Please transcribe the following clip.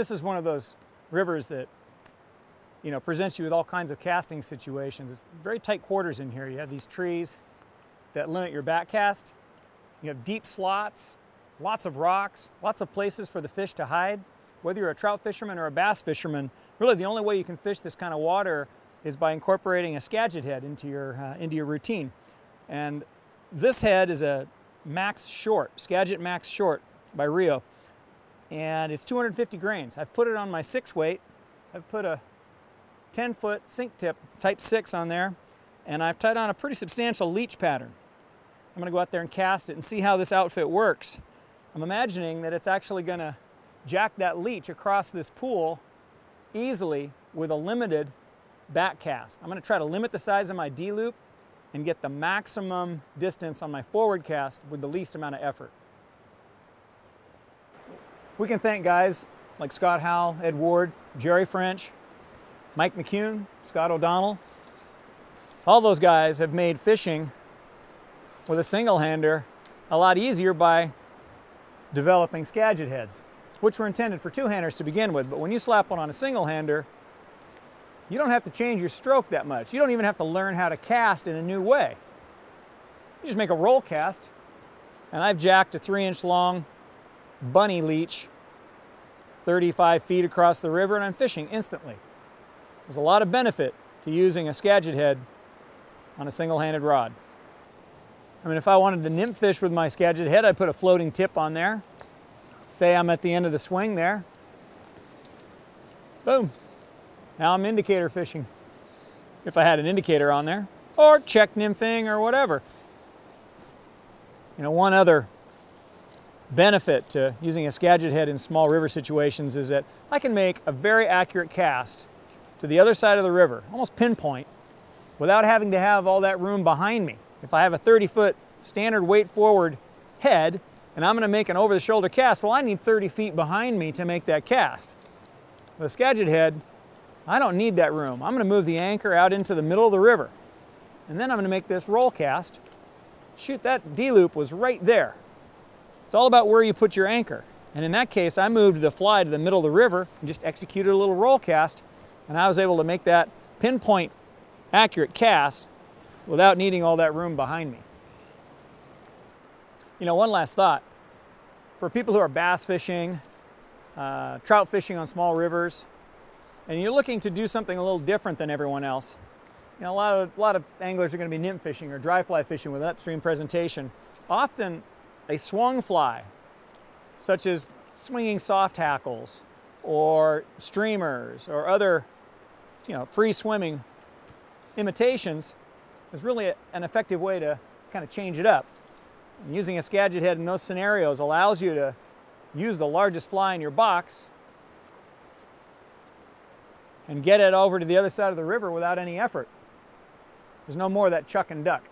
This is one of those rivers that you know, presents you with all kinds of casting situations. It's very tight quarters in here. You have these trees that limit your back cast. You have deep slots, lots of rocks, lots of places for the fish to hide. Whether you're a trout fisherman or a bass fisherman, really the only way you can fish this kind of water is by incorporating a Skagit head into your, uh, into your routine. And this head is a Max Short, Skagit Max Short by Rio. And it's 250 grains. I've put it on my six weight. I've put a 10 foot sink tip type 6 on there and I've tied on a pretty substantial leech pattern. I'm going to go out there and cast it and see how this outfit works. I'm imagining that it's actually going to jack that leech across this pool easily with a limited back cast. I'm going to try to limit the size of my D-loop and get the maximum distance on my forward cast with the least amount of effort. We can thank guys like Scott Howell, Ed Ward, Jerry French, Mike McCune, Scott O'Donnell, all those guys have made fishing with a single hander a lot easier by developing Skagit heads, which were intended for two handers to begin with. But when you slap one on a single hander, you don't have to change your stroke that much. You don't even have to learn how to cast in a new way. You just make a roll cast, and I've jacked a three inch long bunny leech 35 feet across the river, and I'm fishing instantly. There's a lot of benefit to using a Skagit head on a single-handed rod. I mean, if I wanted to nymph fish with my Skagit head, I'd put a floating tip on there. Say I'm at the end of the swing there. Boom. Now I'm indicator fishing. If I had an indicator on there. Or check nymphing or whatever. You know, one other benefit to using a Skagit head in small river situations is that I can make a very accurate cast to the other side of the river, almost pinpoint, without having to have all that room behind me. If I have a 30 foot standard weight forward head and I'm going to make an over the shoulder cast, well, I need 30 feet behind me to make that cast. With a Skagit head, I don't need that room. I'm going to move the anchor out into the middle of the river. And then I'm going to make this roll cast. Shoot, that D-loop was right there. It's all about where you put your anchor. And in that case, I moved the fly to the middle of the river and just executed a little roll cast and I was able to make that pinpoint accurate cast without needing all that room behind me. You know, one last thought. For people who are bass fishing, uh, trout fishing on small rivers, and you're looking to do something a little different than everyone else, you know, a lot of, a lot of anglers are going to be nymph fishing or dry fly fishing with an upstream presentation. Often a swung fly, such as swinging soft hackles or streamers or other you know, free swimming imitations is really a, an effective way to kind of change it up. And using a Skagit head in those scenarios allows you to use the largest fly in your box and get it over to the other side of the river without any effort. There's no more of that chuck and duck.